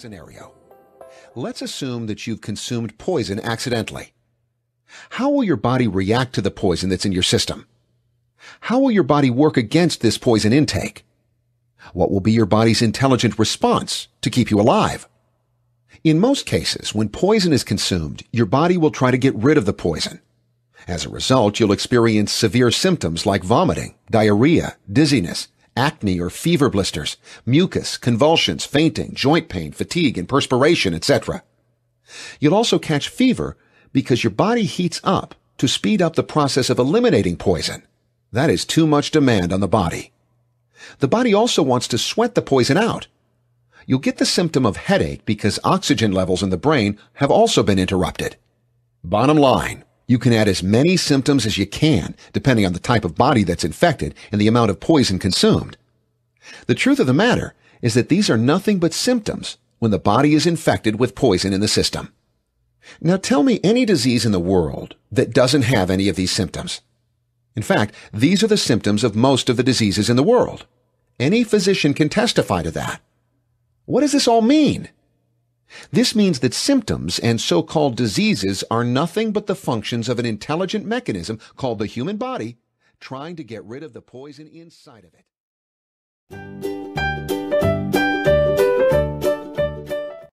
scenario. Let's assume that you've consumed poison accidentally. How will your body react to the poison that's in your system? How will your body work against this poison intake? What will be your body's intelligent response to keep you alive? In most cases, when poison is consumed, your body will try to get rid of the poison. As a result, you'll experience severe symptoms like vomiting, diarrhea, dizziness, acne or fever blisters, mucus, convulsions, fainting, joint pain, fatigue, and perspiration, etc. You'll also catch fever because your body heats up to speed up the process of eliminating poison. That is too much demand on the body. The body also wants to sweat the poison out. You'll get the symptom of headache because oxygen levels in the brain have also been interrupted. Bottom line, you can add as many symptoms as you can, depending on the type of body that's infected and the amount of poison consumed. The truth of the matter is that these are nothing but symptoms when the body is infected with poison in the system. Now tell me any disease in the world that doesn't have any of these symptoms. In fact, these are the symptoms of most of the diseases in the world. Any physician can testify to that. What does this all mean? This means that symptoms and so-called diseases are nothing but the functions of an intelligent mechanism called the human body trying to get rid of the poison inside of it.